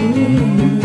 you.